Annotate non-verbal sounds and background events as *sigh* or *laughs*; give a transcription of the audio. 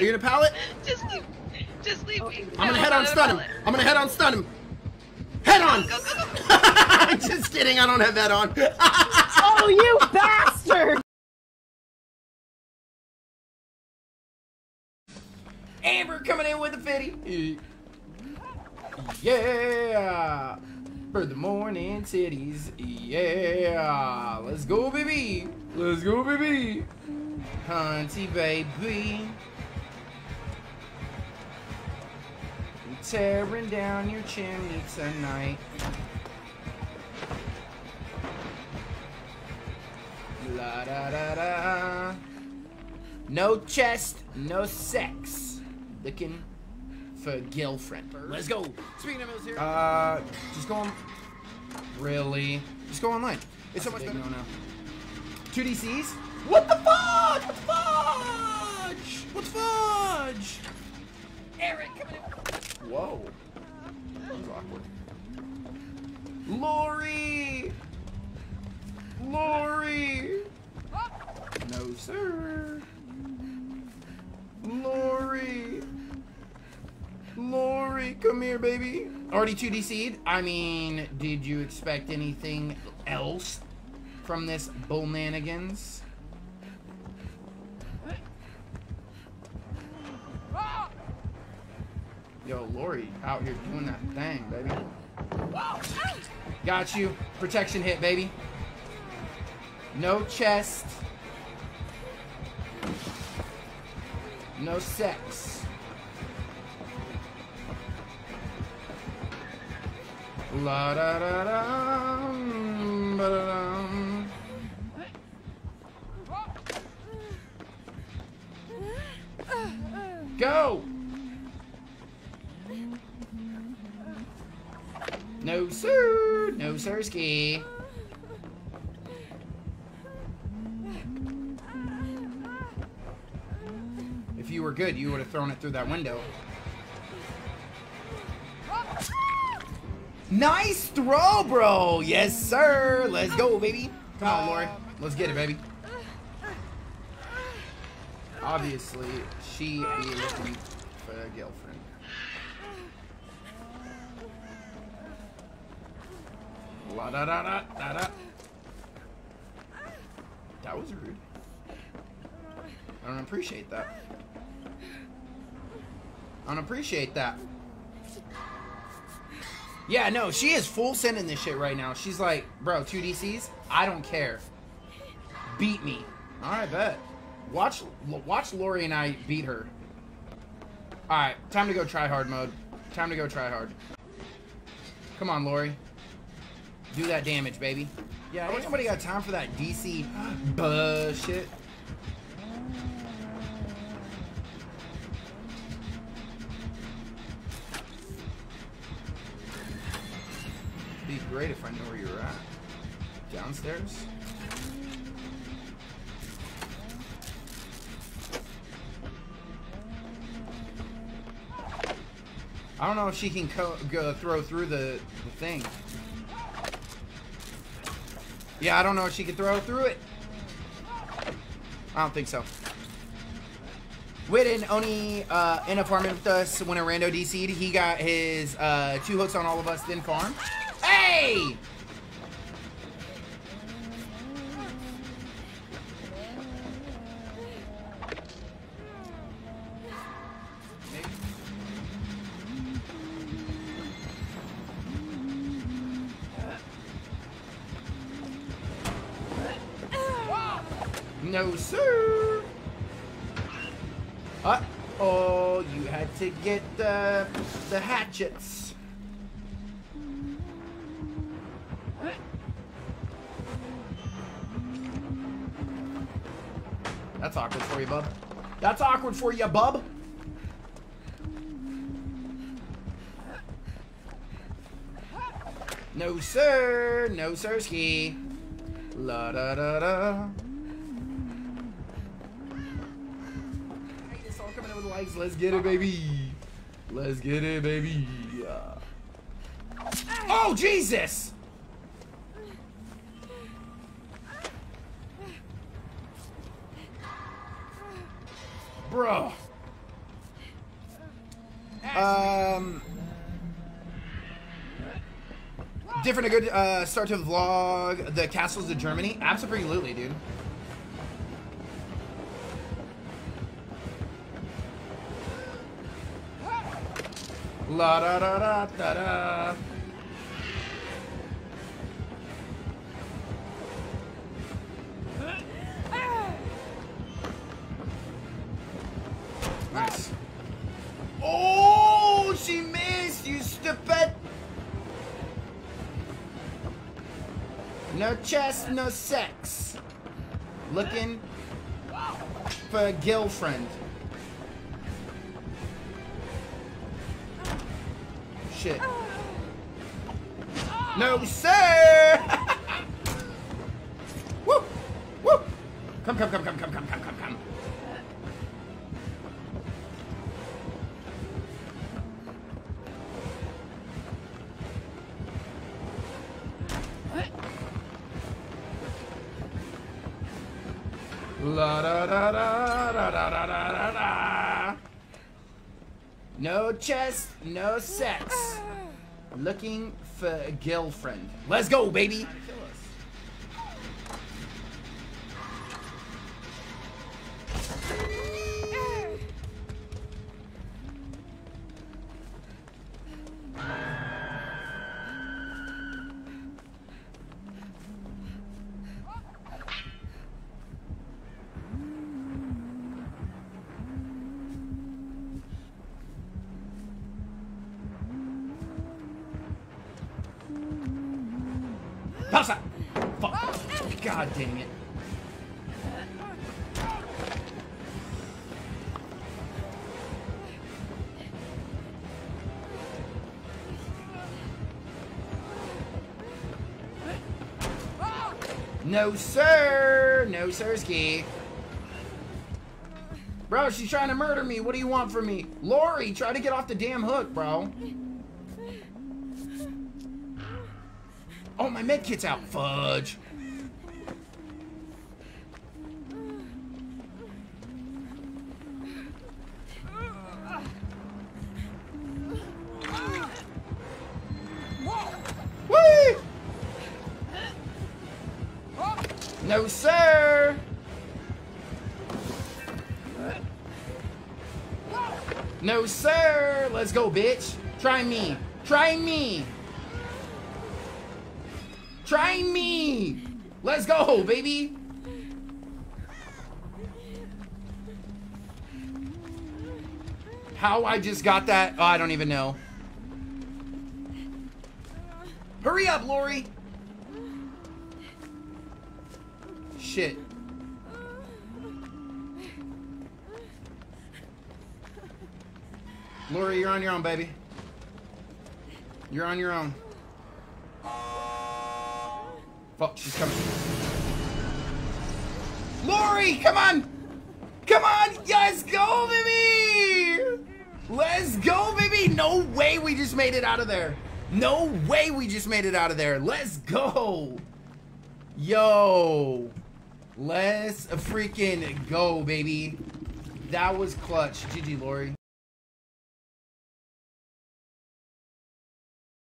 Are you gonna pallet? Just leave. Just leave me. I'm gonna No, head on stun him. I'm gonna head on stun him. Head on. Go, go, go. *laughs* Just kidding. I don't have that on. *laughs* Oh, you bastard! Amber coming in with a fitty. Yeah. For the morning titties. Yeah. Let's go, baby. Let's go, baby. Hunty, baby. Tearing down your chimney tonight. La da da da. No chest, no sex. Looking for a girlfriend. Let's go. Speaking of military, Uh, just go on. Really? Just go online. It's so much better. No, no. Two DCs. What the fudge? What the fudge? What the fudge? Eric, come in. Whoa. That was awkward. Lori. Lori. No, sir. Lori. Lori, come here, baby. Already 2D seed? I mean, did you expect anything else from this bullmanigans? Yo, Lori out here doing that thing, baby. Got you. Protection hit, baby. No chest. No sex. La da da da. Mm, ba da. Go! No sir, no sirski. If you were good, you would have thrown it through that window. Nice throw, bro. Yes, sir. Let's go, baby. Come on, Lori. Let's get it, baby. Obviously, she be looking for a girlfriend. La da da da da da. That was rude. I don't appreciate that. I don't appreciate that. Yeah, no, she is full sending this shit right now. She's like, bro, two DCs? I don't care. Beat me. Alright, bet. Watch watch Lori and I beat her. Alright, time to go try hard mode. Time to go try hard. Come on, Lori. Do that damage, baby. Yeah, I wish somebody got time for that DC *gasps* bullshit. Be great if I know where you're at. Downstairs? I don't know if she can go throw through the, the thing. Yeah, I don't know if she could throw through it. I don't think so. Witten only uh, in a farming with us when a rando DC'd. He got his uh, two hooks on all of us, then farm. Hey! No, sir. Uh oh, you had to get the the hatchets. That's awkward for you, bub. That's awkward for you, bub. No, sir. No, sir, ski. La da da da. Likes. Let's get it, baby. Let's get it, baby. Oh, Jesus! Bro. Um, different a good uh, start to vlog. The castles of Germany. Absolutely, dude. La da da da da da. Nice. Oh, she missed, you stupid. No chest, no sex. Looking for a girlfriend. Shit. Ah. No, sir! *laughs* Woo! Woo! Come, come, come, come, come, come, come, come, come. La da da da da da da da da da. No chest, no sex. Looking for a girlfriend. Let's go, baby. Pausa! Fuck. God dang it. No, sir! No, sirski. Bro, she's trying to murder me. What do you want from me? Lori, try to get off the damn hook, bro. Oh, my med kit's out. Fudge. No, sir. No, sir. Let's go, bitch. Try me. Try me. Try me! Let's go, baby! How I just got that, oh, I don't even know. Hurry up, Lori! Shit. Lori, you're on your own, baby. You're on your own. Fuck, coming. Lori, come on! Come on! Let's go, baby! Let's go, baby! No way we just made it out of there. No way we just made it out of there. Let's go. Yo. Let's freaking go, baby. That was clutch. GG, Lori.